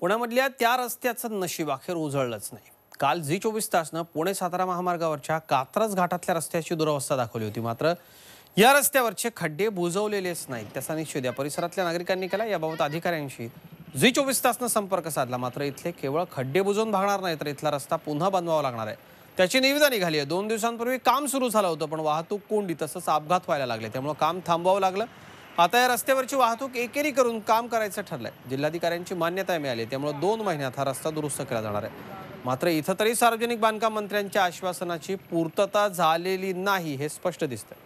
पुण्यामधल्या त्या रस्त्याचं नशीब अखेर उजळलंच नाही. काल झी चोवीस तासनं पुणे सातारा महामार्गावरच्या कात्रज घाटातल्या रस्त्याची दुरावस्था दाखवली होती. मात्र या रस्त्यावरचे खड्डे बुजवलेलेच नाहीत. त्याचा निषेध या परिसरातल्या नागरिकांनी केला. याबाबत अधिकाऱ्यांशी झी चोवीस तासनं संपर्क साधला. मात्र इथले केवळ खड्डे बुजवून भागणार नाही तर इथला रस्ता पुन्हा बनवावा लागणार आहे. त्याची निविदा निघाली आहे. दोन दिवसांपूर्वी काम सुरू झालं होतं पण वाहतूक कोंडी तसंच अपघात व्हायला लागले. त्यामुळे काम थांबवावं लागलं. आता या रस्त्यावरची वाहतूक एकेरी करून काम करायचं ठरलंय. जिल्हाधिकाऱ्यांची मान्यता मिळाली त्यामुळे दोन महिन्यात हा रस्ता दुरुस्त केला जाणार आहे. मात्र इथं तरी सार्वजनिक बांधकाम मंत्र्यांच्या आश्वासनाची पूर्तता झालेली नाही हे स्पष्ट दिसतंय.